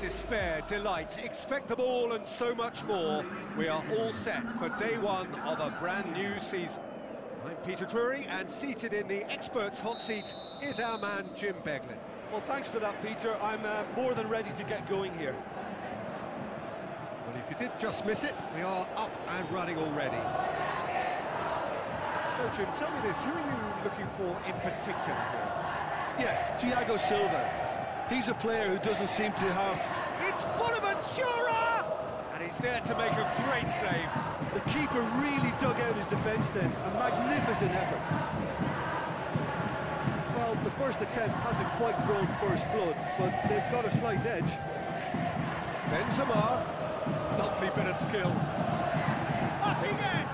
despair, delight, expect the ball and so much more. We are all set for day one of a brand new season. I'm Peter Drury, and seated in the experts' hot seat is our man Jim Beglin. Well, thanks for that, Peter. I'm uh, more than ready to get going here. Well, if you did just miss it, we are up and running already. So, Jim, tell me this, who are you looking for in particular here? Yeah, Thiago Silva. He's a player who doesn't seem to have... It's Bonaventura! And he's there to make a great save. The keeper really dug out his defence then. A magnificent effort. Well, the first attempt hasn't quite drawn first blood, but they've got a slight edge. Benzema, lovely bit of skill. Up he gets!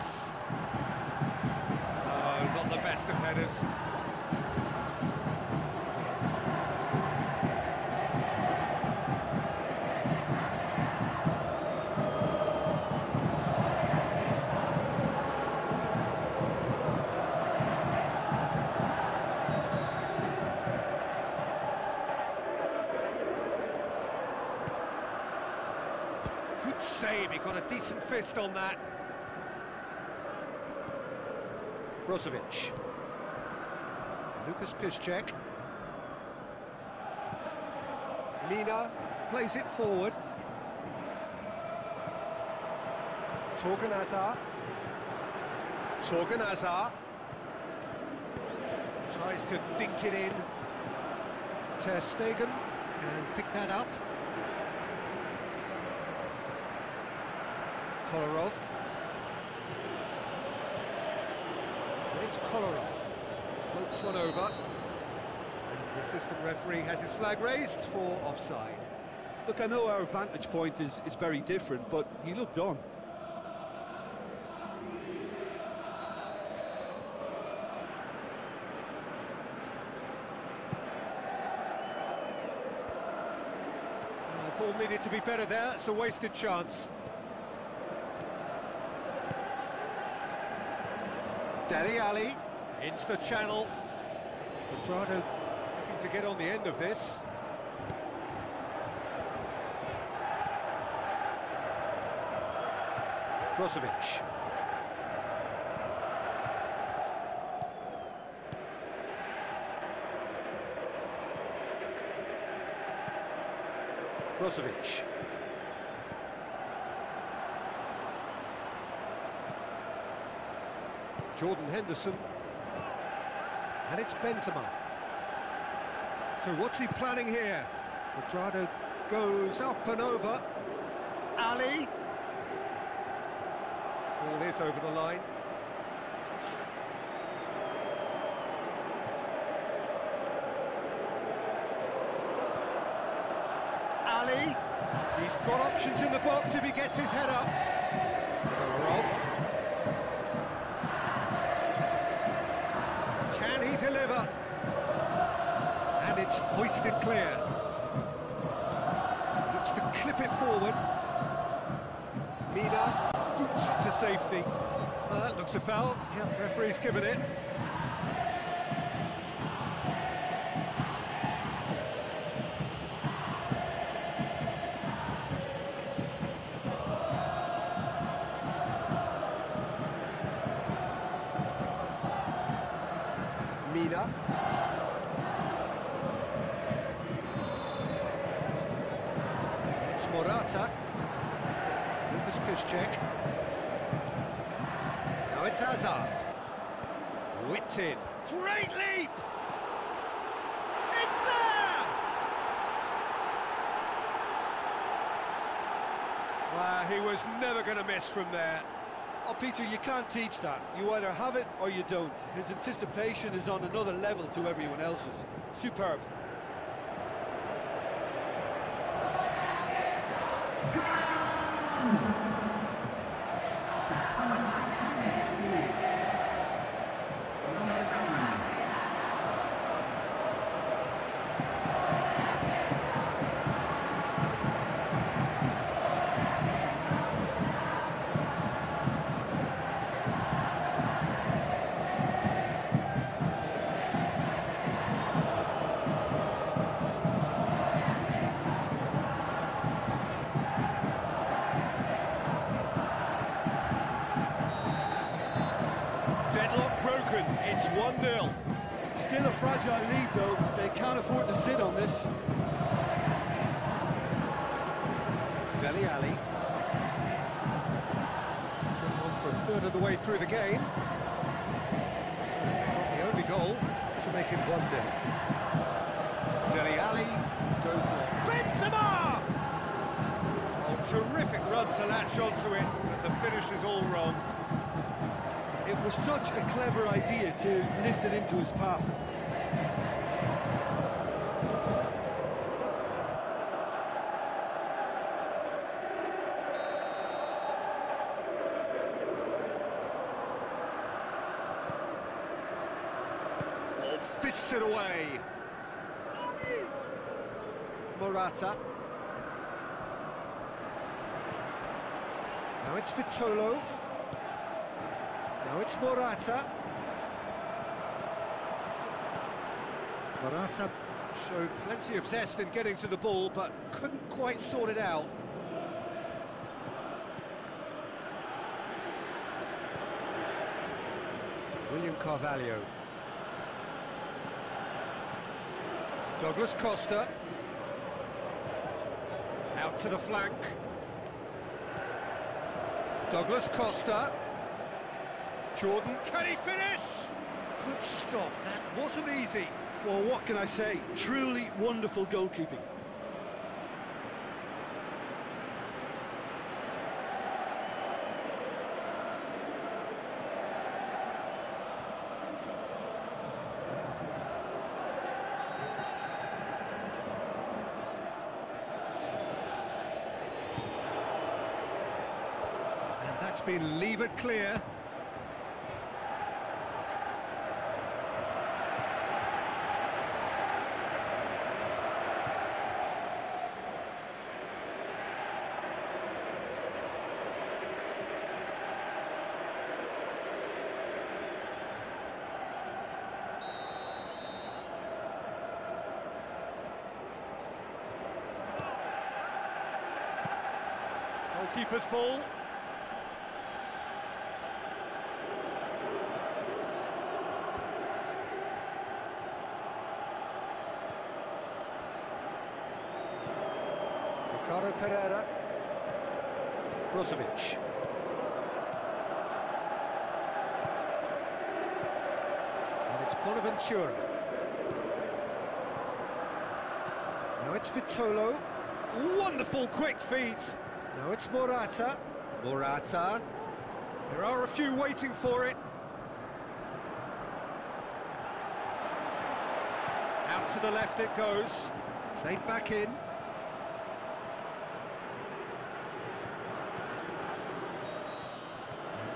Save, he got a decent fist on that. Brozovic. Lukas Piszczek. Mina plays it forward. Torgan Hazard. Torgan Hazard. Tries to dink it in. Ter Stegen can pick that up. Kolarov. And it's Kolarov. Floats one over. And the assistant referee has his flag raised for offside. Look, I know our vantage point is, is very different, but he looked on. Uh, ball needed to be better there, it's a wasted chance. Dele Alli into the channel. Andrado looking to get on the end of this. Brozovic. Brozovic. Jordan Henderson. And it's Benzema. So what's he planning here? Cuadrado goes up and over. Ali. Ball is over the line. Ali. He's got options in the box if he gets his head up. It's hoisted clear. Looks to clip it forward. Mina boots it to safety. Uh, that looks a foul. Yeah, referee's given it. Mina. Morata. Lucas Piszczek. Now it's Hazard. Whipped in. Great leap! It's there! Wow, he was never going to miss from there. Oh, Peter, you can't teach that. You either have it or you don't. His anticipation is on another level to everyone else's. Superb. Fragile sit. Dele Alli. On for a third of the way through the game. So the only goal to make it one nil. Dele Alli goes long. Benzema! Oh, terrific run to latch onto it, but the finish is all wrong. It was such a clever idea to lift it into his path. Oh, fists it away. Morata. Now it's Vitolo. Now it's Morata. Morata showed plenty of zest in getting to the ball, but couldn't quite sort it out. William Carvalho. Douglas Costa. Out to the flank. Douglas Costa. Jordan, can he finish? Good stop, that wasn't easy. Well, what can I say? Truly wonderful goalkeeping. That's been levered clear. Goalkeeper's ball. Ricardo Pereira. Brozovic. And it's Bonaventura. Now it's Vitolo. Wonderful quick feet. Now it's Morata. Morata. There are a few waiting for it. Out to the left it goes. Played back in.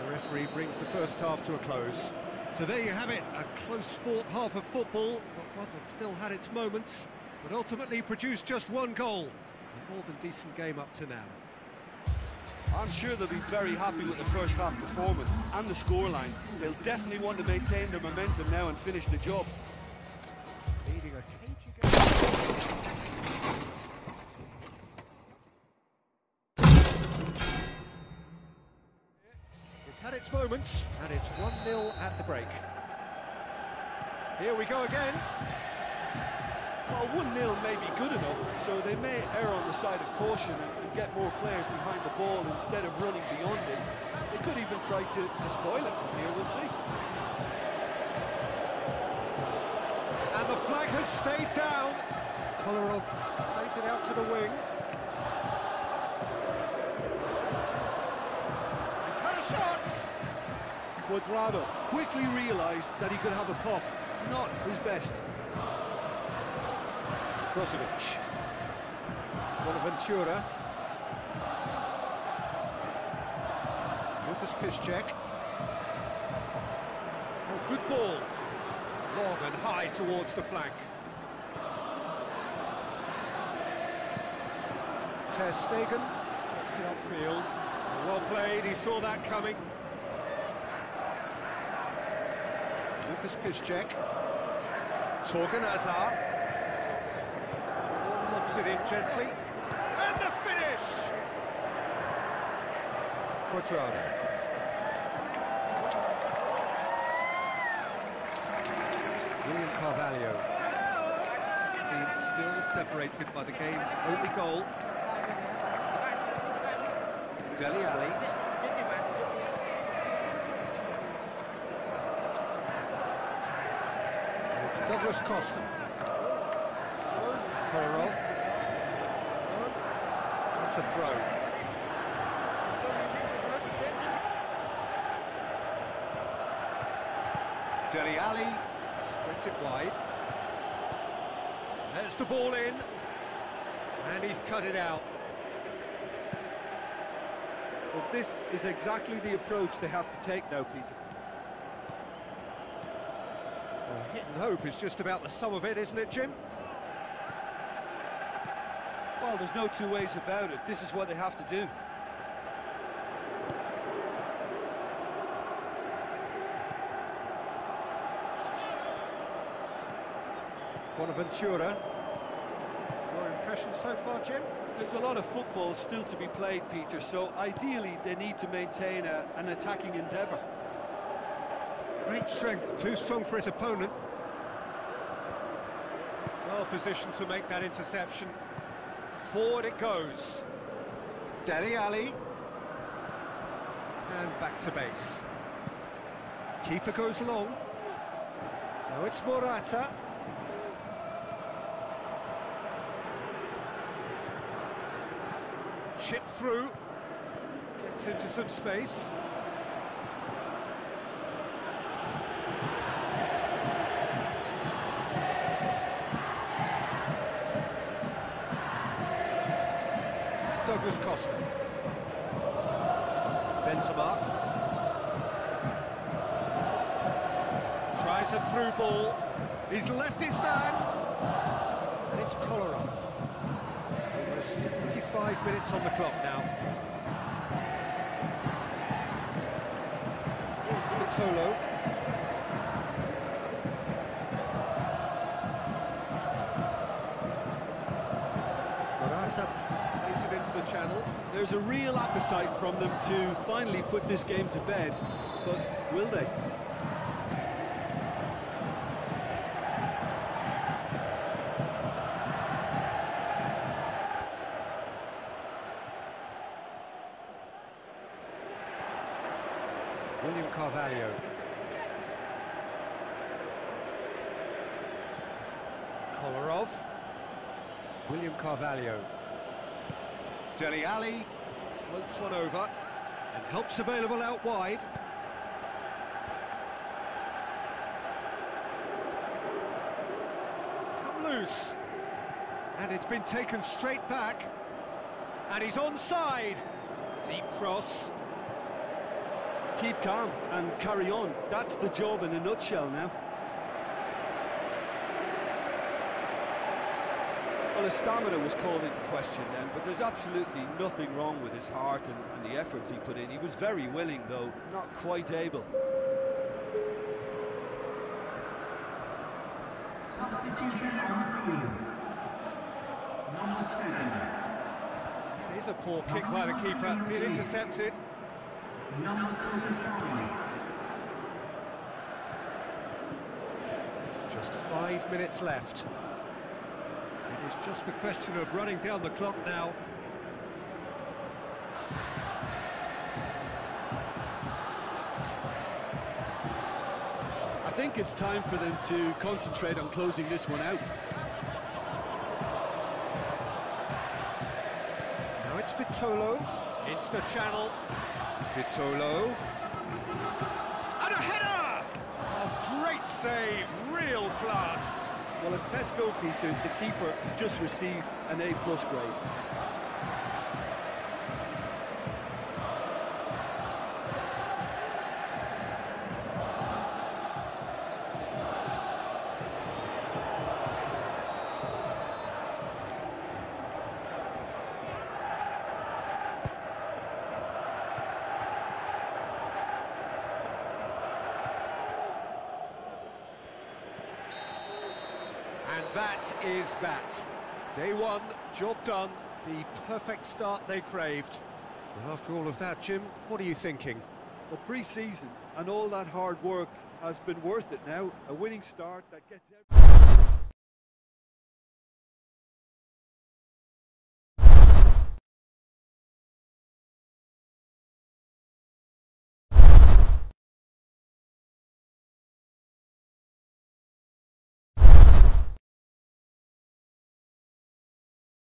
And the referee brings the first half to a close. So there you have it, a close fought half of football, but one that still had its moments, but ultimately produced just one goal. A more than decent game up to now. I'm sure they'll be very happy with the first half performance and the scoreline. They'll definitely want to maintain their momentum now and finish the job. It's moments, and it's 1-0 at the break. Here we go again. Well, 1-0 may be good enough, so they may err on the side of caution and, get more players behind the ball instead of running beyond it. They could even try to, to spoil it from here, we'll see. And the flag has stayed down. Kolarov plays it out to the wing. Cuadrado quickly realised that he could have a pop. Not his best. Brozovic. Bonaventura. Lucas Piszczek. Oh, good ball. Long and high towards the flank. Ter Stegen gets it upfield. Well played, he saw that coming. Lucas Piszczek. Torgan Hazard. Lobs it in gently. And the finish! Cuadrado. William Carvalho. Team still separated by the game's only goal. Dele Alli. It's Douglas Costa. Kolarov. That's a throw. Dele Alli sprints it wide. There's the ball in. And he's cut it out. Well, this is exactly the approach they have to take now, Peter. Well, hit and hope is just about the sum of it, isn't it, Jim? Well, there's no two ways about it. This is what they have to do. Bonaventura. Your impression so far, Jim? There's a lot of football still to be played, Peter, so ideally they need to maintain a, an attacking endeavour. Great strength, too strong for his opponent. Well positioned to make that interception. Forward it goes. Dele Alli. And back to base. Keeper goes long. Now it's Morata. Chip through. Gets into some space. Douglas Costa. Benzema. Tries a through ball. He's left his man. And it's Kolarov. Over 75 minutes on the clock now. Vitolo. There's a real appetite from them to finally put this game to bed, but will they? William Carvalho. Kolarov. William Carvalho. Dele Alli floats one over and helps available out wide. It's come loose. And it's been taken straight back. And he's onside. Deep cross. Keep calm and carry on. That's the job in a nutshell now. Well, his stamina was called into question then, but there's absolutely nothing wrong with his heart and, and the efforts he put in. He was very willing, though, not quite able. Substitution on the field. Number seven. It is a poor kick by the keeper, being intercepted. Number 35. Just five minutes left. It is just a question of running down the clock now. I think it's time for them to concentrate on closing this one out. Now it's Vitolo into the channel. Vitolo. And a header! Oh, great save, real class. Well, as Tesco, Peter, the keeper has just received an A-plus grade. That is that. Day one, job done, the perfect start they craved. Well, after all of that, Jim, what are you thinking? Well, pre-season and all that hard work has been worth it now. A winning start that gets... Every